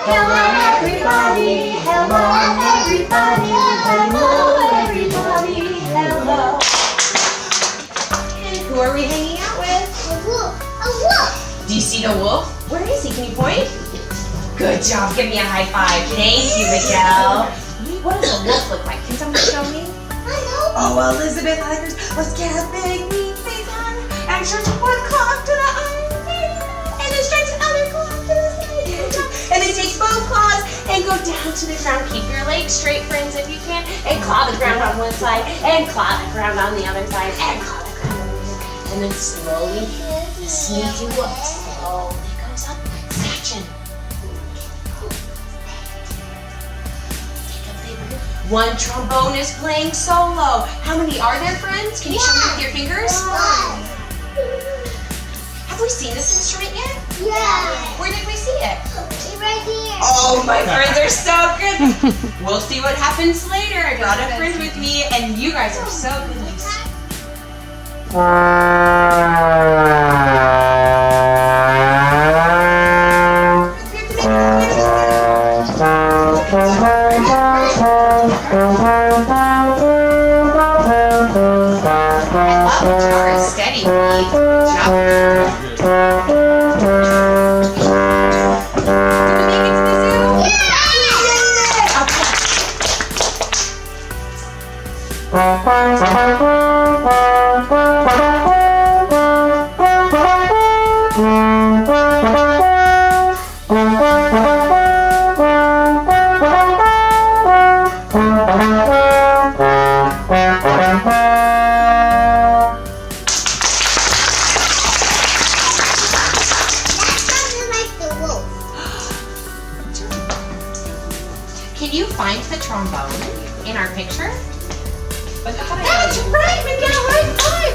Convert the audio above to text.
Hello, everybody. Hello, everybody. Hello, everybody. Hello. And who are we hanging out with? A wolf. A wolf. Do you see the wolf? Where is he? Can you point? Good job. Give me a high five. Thank you, Miguel. What does a wolf look like? Can someone show me? I know. Oh, Elizabeth, Heiders, let's get a big meat face on. And stretch one claw to and go down to the ground. Keep your legs straight, friends, if you can. And claw the ground on one side. And claw the ground on the other side. And claw the ground on the other side. And then slowly, sneaky look. Slowly goes up. Section. Take a big look. One trombone is playing solo. How many are there, friends? Can you show me with your fingers? One. Have we seen this instrument yet? Yeah. Oh, my friends are so good. we'll see what happens later. I brought a friend with me, and you guys are so good. Oh, I. Steady. Can you find the trombone in our picture? That's right, Miguel. Right